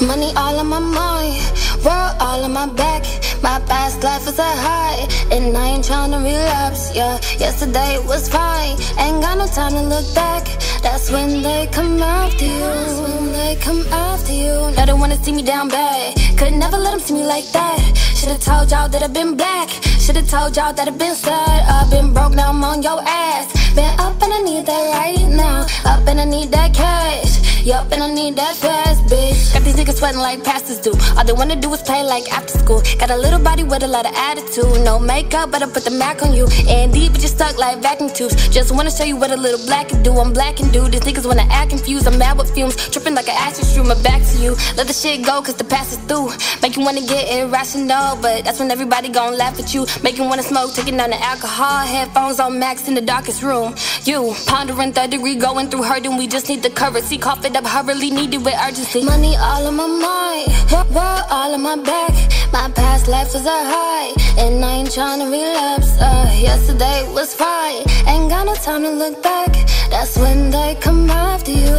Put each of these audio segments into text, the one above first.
Money all on my mind, world all on my back. My past life is a high, and I ain't tryna relapse. Yeah, yesterday was fine, ain't got no time to look back. That's when they come after you. That's when they come after you. Now they wanna see me down bad. Could never let them see me like that. Should've told y'all that I've been black. Should've told y'all that I've been sad. I've been broke, now I'm on your ass. Been up and I need that right now. Up and I need that cash. Yup, and I need that fast, bitch. Got these niggas sweating like pastors do. All they wanna do is play like after school. Got a little body with a lot of attitude. No makeup, but I put the Mac on you. And deep, but you stuck like vacuum tubes. Just wanna show you what a little black can do. I'm black and do. These niggas wanna act confused. I'm mad with fumes. Tripping like an acid stream. My back to you. Let the shit go, cause the past is through. Make you wanna get irrational, but that's when everybody gon' laugh at you. Make you wanna smoke, taking down the alcohol. Headphones on max in the darkest room. You pondering third degree, going through hurting. We just need the currency. Cough it up, hurriedly needed with urgency. Money all on my mind, world all on my back. My past life was a high, and I ain't tryna relapse. Uh, yesterday was fine, ain't got no time to look back. That's when they come after you.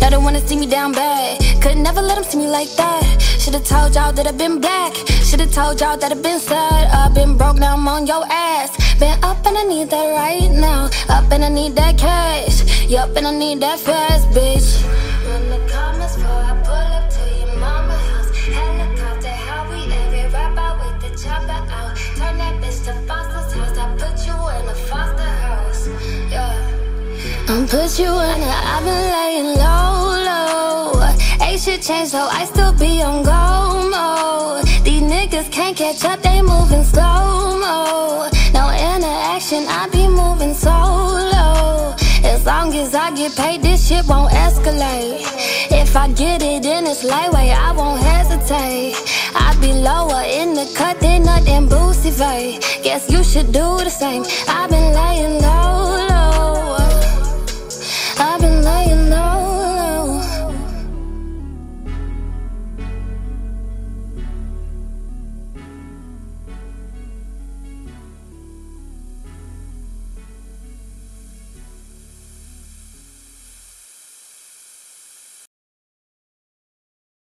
Y'all don't wanna see me down bad. Could never let them see me like that. Should've told y'all that I've been black. Should've told y'all that I've been sad. I've been broke, now I'm on your ass. Been up and I need that right now. Up and I need that cash. Yup, and I need that fast, bitch. Put you in a, I've been laying low, low. Ain't shit changed, so I still be on go mode. These niggas can't catch up, they moving slow mo. No interaction, I be moving solo. As long as I get paid, this shit won't escalate. If I get it in its lightweight, I won't hesitate. I be lower in the cut than nothing Boosie Guess you should do the same. I've been laying low.